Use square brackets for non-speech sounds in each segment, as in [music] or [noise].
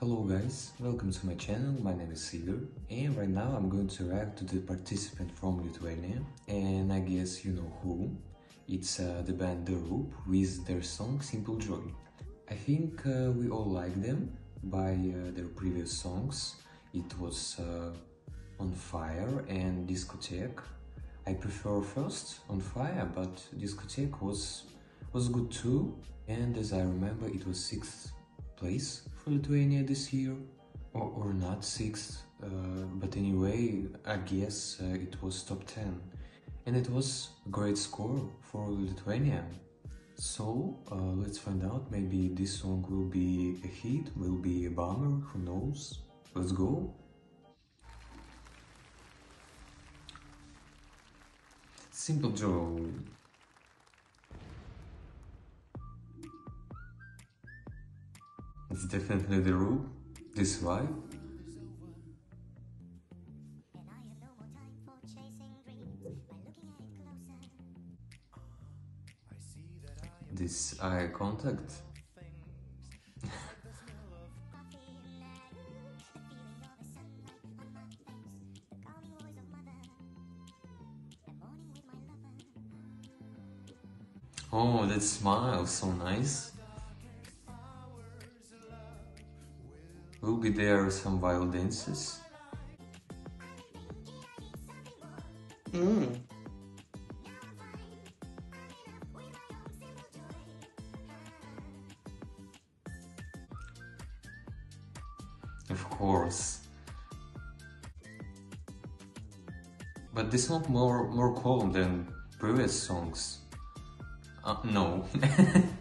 Hello guys, welcome to my channel, my name is Igor and right now I'm going to react to the participant from Lithuania and I guess you know who. It's uh, the band The Roop with their song Simple Joy. I think uh, we all like them by uh, their previous songs. It was uh, On Fire and Discotheque. I prefer first On Fire but Discotheque was, was good too and as I remember it was sixth place for Lithuania this year, or, or not sixth, uh, but anyway, I guess uh, it was top 10. And it was a great score for Lithuania. So uh, let's find out, maybe this song will be a hit, will be a bomber, who knows? Let's go! Simple Joy. It's definitely the Roop, this vibe. This eye contact. [laughs] oh, that smile, so nice. Be there some wild dances? Mm. Of course. But this song more more calm than previous songs. Uh, no. [laughs]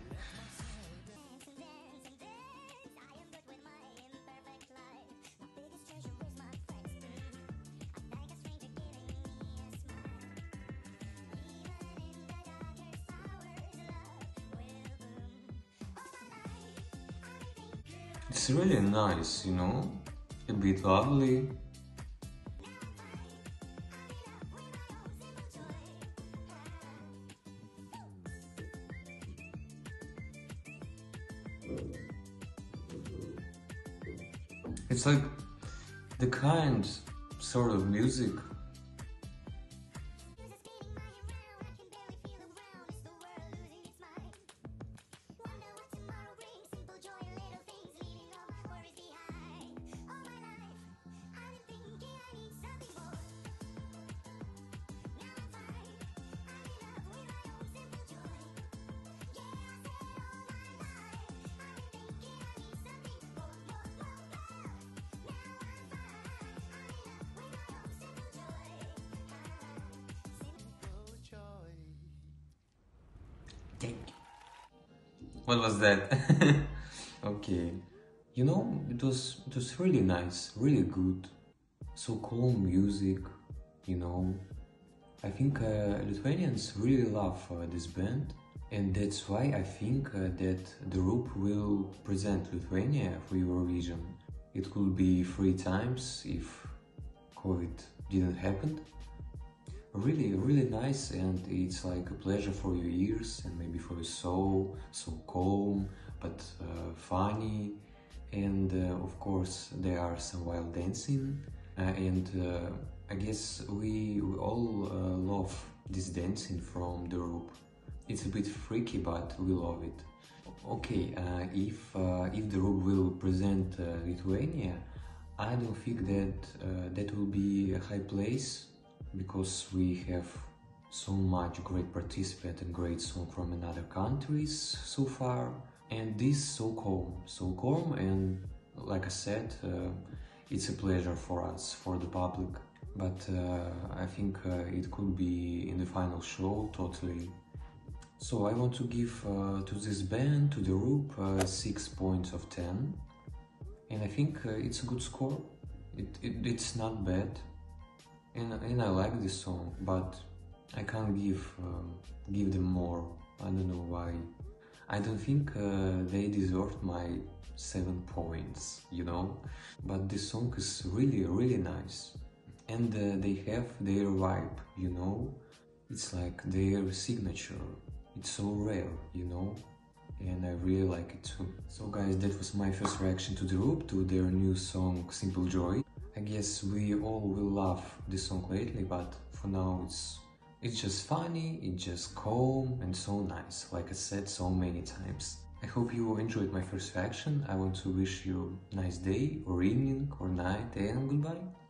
It's really nice, you know? A bit lovely. It's like the kind sort of music What was that? [laughs] okay. You know, it was it was really nice, really good. So calm music, you know. I think uh, Lithuanians really love uh, this band, and that's why I think uh, that the Roop will present Lithuania for Eurovision. It could be three times if COVID didn't happen. Really, really nice, and it's like a pleasure for your ears and maybe for your soul. So calm, but uh, funny, and uh, of course there are some wild dancing. Uh, and uh, I guess we, we all uh, love this dancing from the Roop. It's a bit freaky, but we love it. Okay, uh, if if the Roop will present Lithuania, I don't think that that will be a high place because we have so much great participant and great song from another countries so far. And this so calm so calm and like i said uh, it's a pleasure for us for the public. But uh, i think uh, it could be in the final show totally. So i want to give uh, to this band to the group uh, six points of 10 and i think uh, it's a good score. It, it, it's not bad and, and I like this song, but I can't give um, give them more. I don't know why. I don't think uh, they deserve my seven points, you know. But this song is really, really nice, and uh, they have their vibe, you know. It's like their signature. It's so rare, you know, and I really like it too. So, guys, that was my first reaction to The Roop, to their new song Simple Joy. I guess we all will love this song lately, but for now it's it's just funny, it's just calm and so nice, like I said so many times. I hope you enjoyed my first reaction. I want to wish you nice day or evening or night and goodbye.